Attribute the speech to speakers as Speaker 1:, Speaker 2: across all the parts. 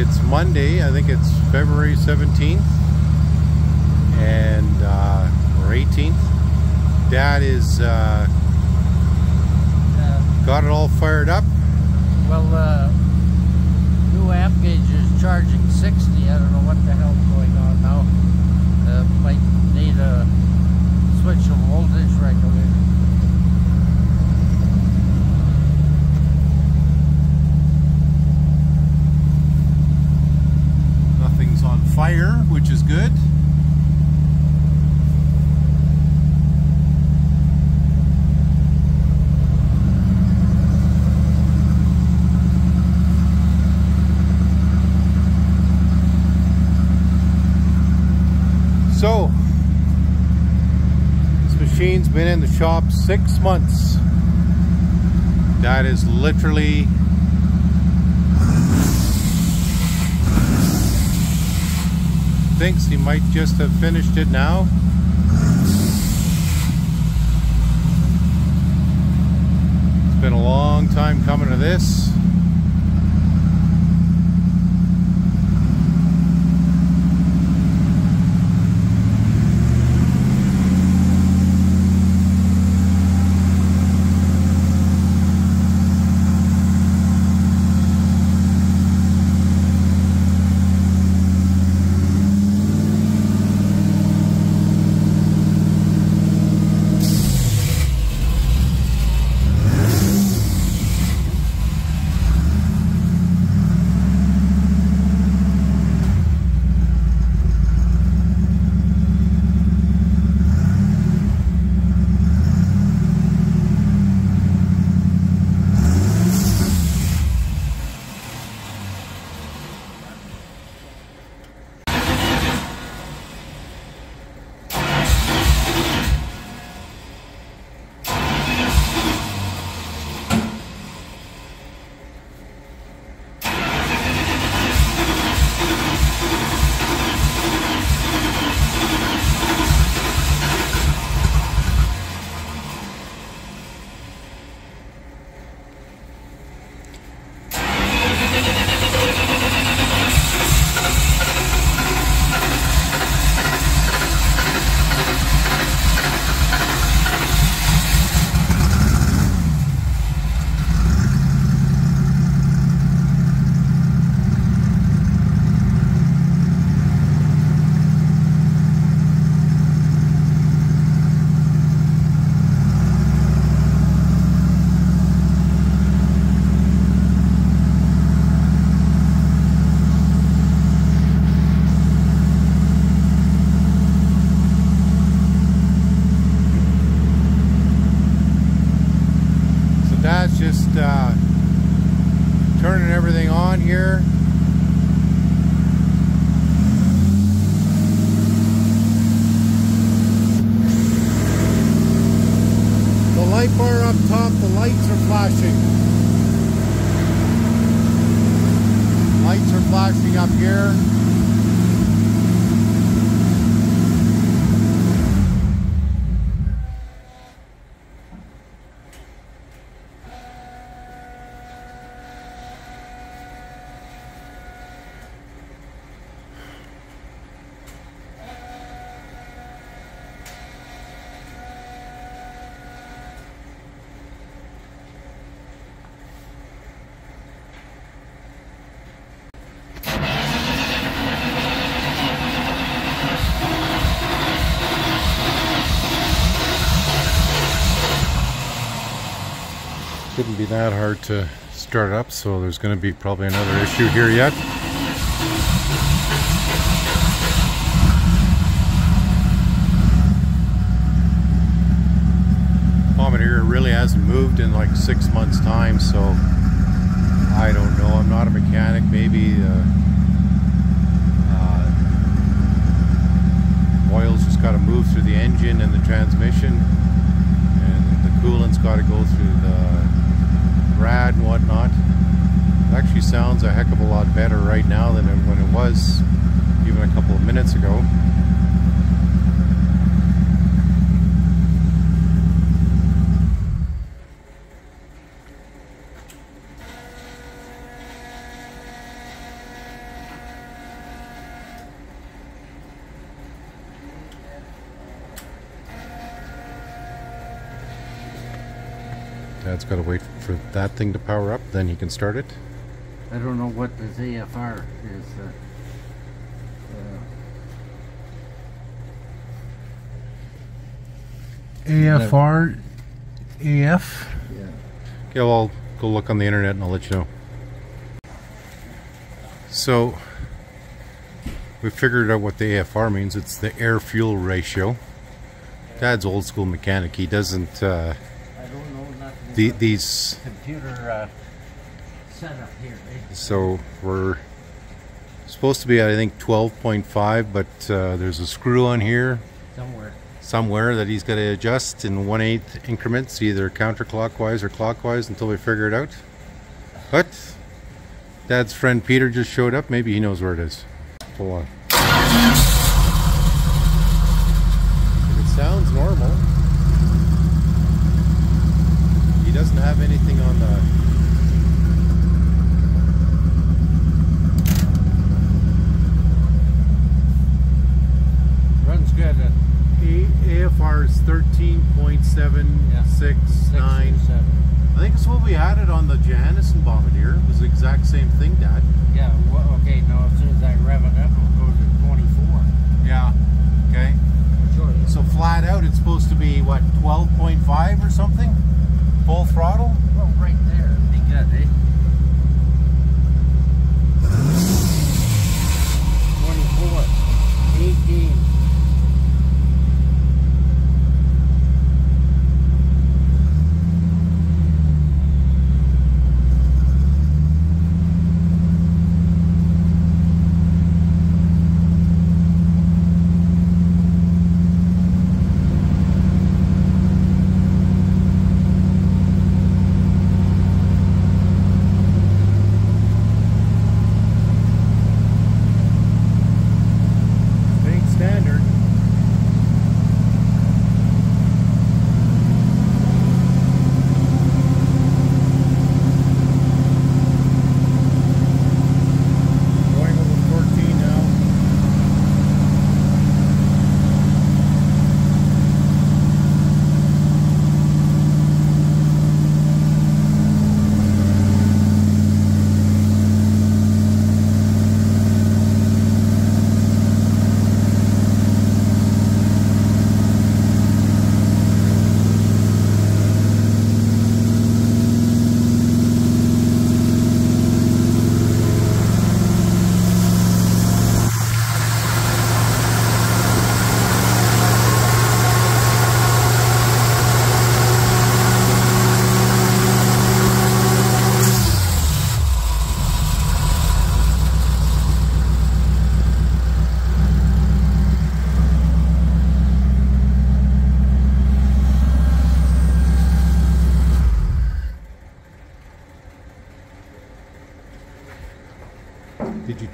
Speaker 1: It's Monday. I think it's February 17th and uh, or 18th. Dad is uh, got it all fired up.
Speaker 2: well, uh, new amp gauge is charging 60. I don't know what the hell's going on now. Uh, might need a switch of voltage regulator.
Speaker 1: Nothing's on fire, which is good. So, this machine's been in the shop six months. That is literally thinks he might just have finished it now. It's been a long time coming to this. On here. The light bar up top, the lights are flashing. Lights are flashing up here. Be that hard to start up, so there's going to be probably another issue here yet. Commodore really hasn't moved in like six months' time, so I don't know. I'm not a mechanic. Maybe uh, uh, oil's just got to move through the engine and the transmission, and the coolant's got to go through the rad and whatnot. It actually sounds a heck of a lot better right now than when it was even a couple of minutes ago. That's got to wait for that thing to power up, then he can start it.
Speaker 2: I don't know what this AFR is. Uh,
Speaker 3: AFR, AF.
Speaker 2: yeah.
Speaker 1: Okay, well, I'll go look on the internet and I'll let you know. So, we figured out what the AFR means. It's the air fuel ratio. Dad's old school mechanic. He doesn't, uh,
Speaker 2: I don't know nothing
Speaker 1: the, these,
Speaker 2: computer uh, setup here. Eh?
Speaker 1: so we're supposed to be at, I think, 12.5, but uh, there's a screw on here
Speaker 2: Somewhere.
Speaker 1: somewhere that he's got to adjust in one eighth increments, either counterclockwise or clockwise, until we figure it out. But Dad's friend Peter just showed up. Maybe he knows where it is. Hold on. If it sounds normal, he doesn't have anything on the.
Speaker 2: Runs good at
Speaker 1: AFR is 13.769.
Speaker 2: six or seven.
Speaker 1: I think it's what we had it on the Johannesson Bombardier. It was the exact same thing, Dad.
Speaker 2: Yeah. Well, okay. No, as soon as I rev it up, it'll go to 24.
Speaker 1: Yeah. Okay.
Speaker 2: Sure.
Speaker 1: So flat out, it's supposed to be what 12.5 or something,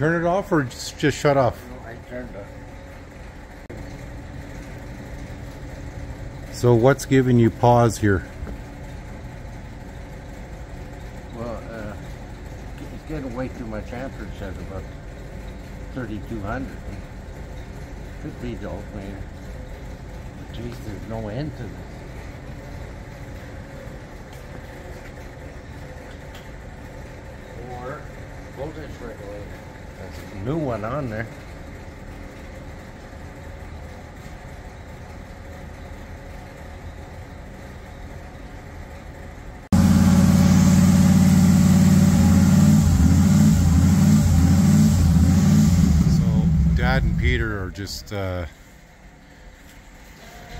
Speaker 1: turn it off or just, just shut off?
Speaker 2: No, I turned it.
Speaker 1: So what's giving you pause here?
Speaker 2: Well, uh, it's getting way too much amperage at about 3200. Could be the alternator. Geez, there's no end to this. Or voltage regulator. There's a new one on there.
Speaker 1: So Dad and Peter are just uh,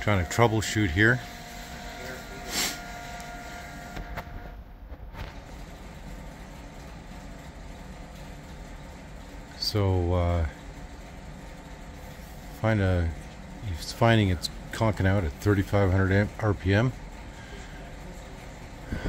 Speaker 1: trying to troubleshoot here. So uh, find a he's finding it's conking out at 3,500 amp- RPM.
Speaker 2: Look,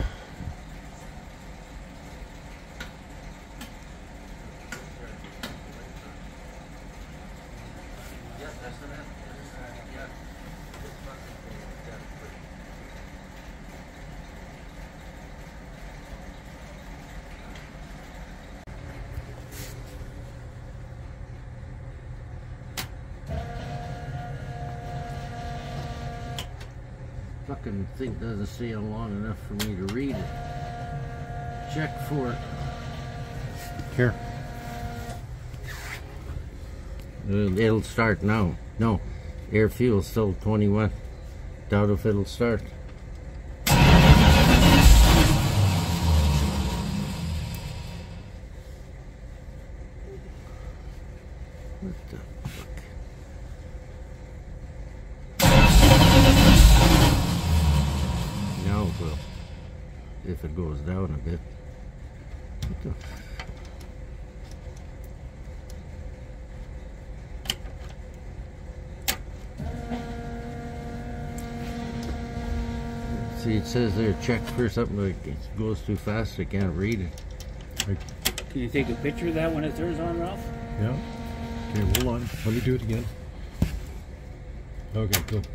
Speaker 2: fucking thing doesn't stay on long enough for me to read it. Check for it.
Speaker 1: Here.
Speaker 2: Uh, It'll start now. No, air fuel still 21. Doubt if it'll start. If it goes down a bit. What the See, it says there, check for something, like it goes too fast, I can't read it.
Speaker 4: Can you take a picture of that when it turns on, Ralph?
Speaker 1: Yeah. Okay, hold on. Let me do it again. Okay, good.